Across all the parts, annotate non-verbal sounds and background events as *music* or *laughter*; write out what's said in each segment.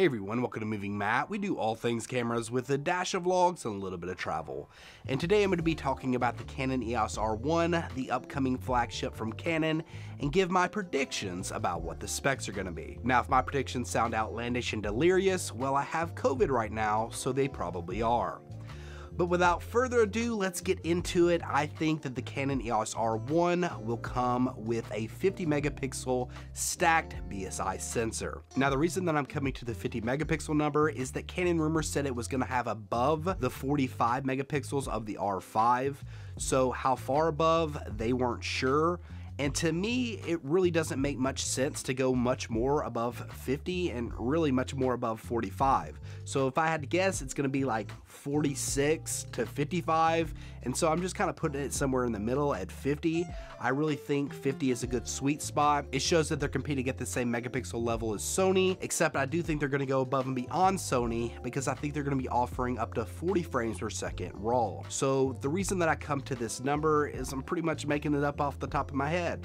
Hey everyone, welcome to Moving Matt. We do all things cameras with a dash of vlogs and a little bit of travel. And today I'm going to be talking about the Canon EOS R1, the upcoming flagship from Canon, and give my predictions about what the specs are going to be. Now if my predictions sound outlandish and delirious, well I have COVID right now, so they probably are. But without further ado, let's get into it. I think that the Canon EOS R1 will come with a 50 megapixel stacked BSI sensor. Now the reason that I'm coming to the 50 megapixel number is that Canon rumors said it was going to have above the 45 megapixels of the R5. So how far above, they weren't sure. And to me, it really doesn't make much sense to go much more above 50 and really much more above 45. So if I had to guess, it's gonna be like 46 to 55. And so I'm just kind of putting it somewhere in the middle at 50. I really think 50 is a good sweet spot. It shows that they're competing at the same megapixel level as Sony, except I do think they're gonna go above and beyond Sony because I think they're gonna be offering up to 40 frames per second RAW. So the reason that I come to this number is I'm pretty much making it up off the top of my head. *laughs*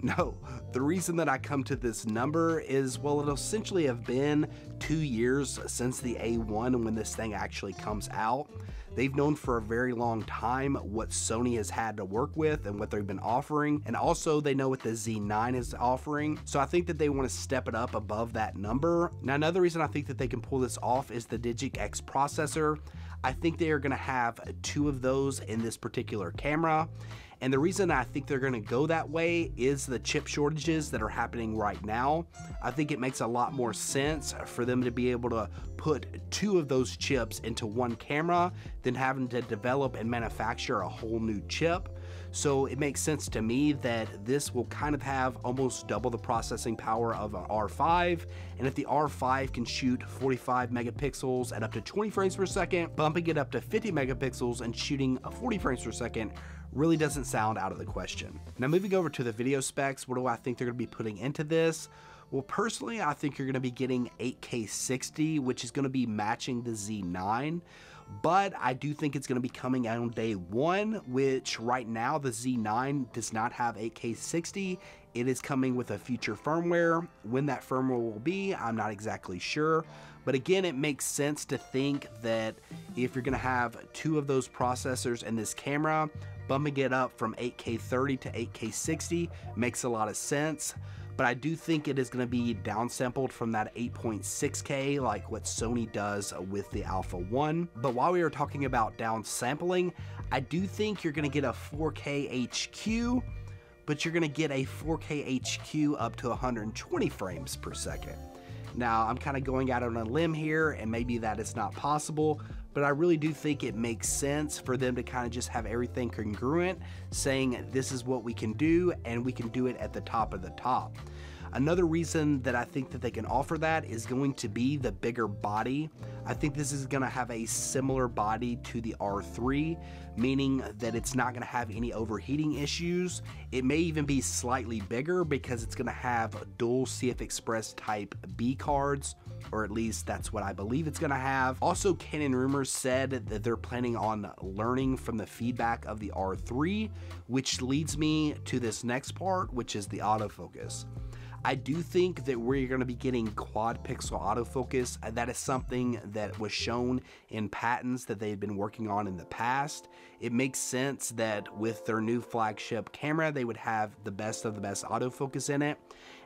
No, the reason that I come to this number is, well, it'll essentially have been two years since the A1 when this thing actually comes out. They've known for a very long time what Sony has had to work with and what they've been offering, and also they know what the Z9 is offering. So I think that they want to step it up above that number. Now, another reason I think that they can pull this off is the Digic X processor. I think they are going to have two of those in this particular camera. And the reason I think they're going to go that way is the chip shortages that are happening right now. I think it makes a lot more sense for them to be able to put two of those chips into one camera than having to develop and manufacture a whole new chip. So it makes sense to me that this will kind of have almost double the processing power of an R5. And if the R5 can shoot 45 megapixels at up to 20 frames per second, bumping it up to 50 megapixels and shooting 40 frames per second really doesn't sound out of the question. Now moving over to the video specs, what do I think they're to be putting into this? Well, personally, I think you're going to be getting 8K 60, which is going to be matching the Z9 but I do think it's going to be coming out on day one, which right now the Z9 does not have 8K 60. It is coming with a future firmware. When that firmware will be, I'm not exactly sure. But again, it makes sense to think that if you're going to have two of those processors in this camera, bumping it up from 8K 30 to 8K 60 makes a lot of sense but I do think it is going to be downsampled from that 8.6K like what Sony does with the Alpha 1. But while we are talking about downsampling, I do think you're going to get a 4K HQ, but you're going to get a 4K HQ up to 120 frames per second. Now, I'm kind of going out on a limb here, and maybe that is not possible, but I really do think it makes sense for them to kind of just have everything congruent, saying this is what we can do, and we can do it at the top of the top. Another reason that I think that they can offer that is going to be the bigger body. I think this is going to have a similar body to the R3, meaning that it's not going to have any overheating issues. It may even be slightly bigger because it's going to have dual CF Express type B cards or at least that's what I believe it's to have. Also, Canon Rumors said that they're planning on learning from the feedback of the R3, which leads me to this next part, which is the autofocus. I do think that we're going to be getting quad pixel autofocus. Uh, that is something that was shown in patents that they had been working on in the past. It makes sense that with their new flagship camera, they would have the best of the best autofocus in it.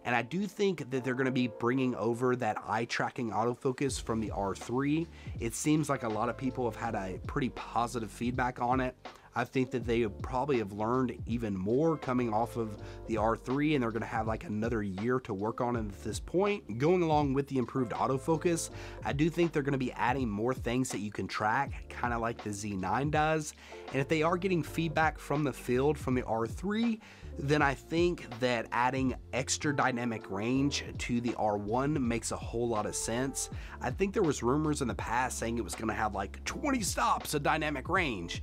And I do think that they're going to be bringing over that eye tracking autofocus from the R3. It seems like a lot of people have had a pretty positive feedback on it. I think that they probably have learned even more coming off of the R3 and they're going to have like another year to work on it at this point. Going along with the improved autofocus, I do think they're going to be adding more things that you can track, kind of like the Z9 does. And if they are getting feedback from the field from the R3, then I think that adding extra dynamic range to the R1 makes a whole lot of sense. I think there was rumors in the past saying it was going to have like 20 stops of dynamic range.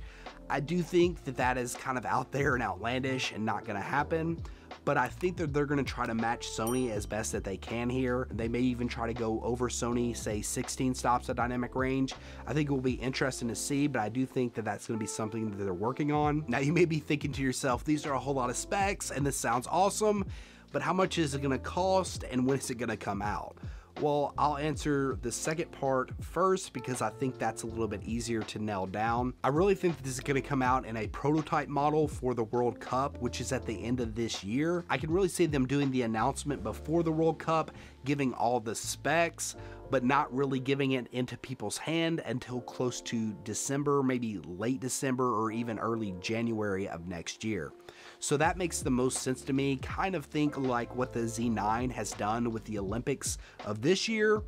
I do think that that is kind of out there and outlandish and not going to happen but I think that they're going to try to match Sony as best that they can here. They may even try to go over Sony, say 16 stops of dynamic range. I think it will be interesting to see, but I do think that that's going to be something that they're working on. Now, you may be thinking to yourself, these are a whole lot of specs and this sounds awesome, but how much is it going to cost and when is it going to come out? Well, I'll answer the second part first because I think that's a little bit easier to nail down. I really think this is going to come out in a prototype model for the World Cup, which is at the end of this year. I can really see them doing the announcement before the World Cup, giving all the specs, but not really giving it into people's hand until close to December, maybe late December or even early January of next year. So that makes the most sense to me. Kind of think like what the Z9 has done with the Olympics of this year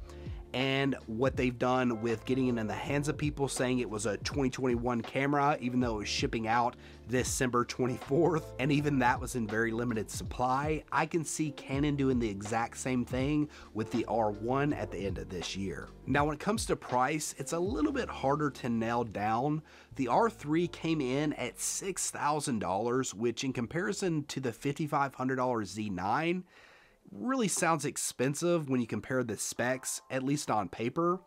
and what they've done with getting it in the hands of people saying it was a 2021 camera, even though it was shipping out December 24th, and even that was in very limited supply. I can see Canon doing the exact same thing with the R1 at the end of this year. Now, when it comes to price, it's a little bit harder to nail down. The R3 came in at $6,000, which in comparison to the $5,500 Z9, really sounds expensive when you compare the specs, at least on paper.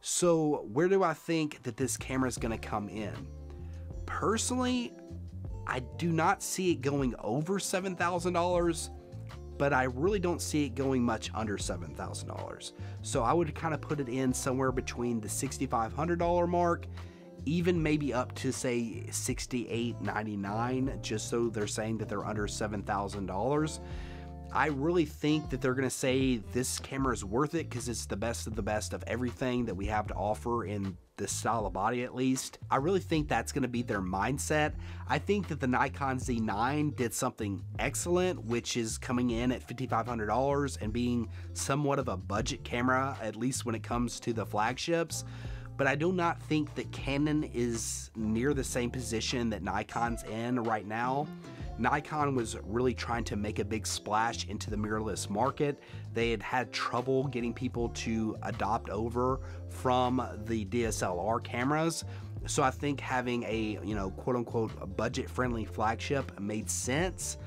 So where do I think that this camera is going to come in? Personally, I do not see it going over $7,000, but I really don't see it going much under $7,000. So I would kind of put it in somewhere between the $6,500 mark even maybe up to say 68.99 just so they're saying that they're under $7,000 I really think that they're going to say this camera is worth it because it's the best of the best of everything that we have to offer in this style of body at least. I really think that's going to be their mindset. I think that the Nikon Z9 did something excellent, which is coming in at $5,500 and being somewhat of a budget camera, at least when it comes to the flagships but I do not think that Canon is near the same position that Nikon's in right now. Nikon was really trying to make a big splash into the mirrorless market. They had had trouble getting people to adopt over from the DSLR cameras. So I think having a, you know, quote unquote budget friendly flagship made sense.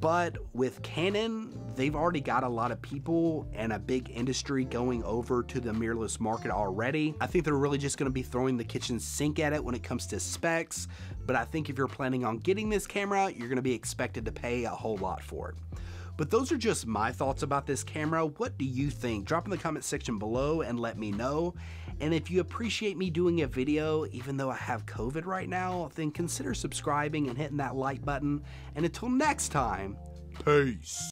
But with Canon, they've already got a lot of people and a big industry going over to the mirrorless market already. I think they're really just going to be throwing the kitchen sink at it when it comes to specs. But I think if you're planning on getting this camera, you're going to be expected to pay a whole lot for it. But those are just my thoughts about this camera. What do you think? Drop in the comment section below and let me know. And if you appreciate me doing a video, even though I have COVID right now, then consider subscribing and hitting that like button. And until next time, peace.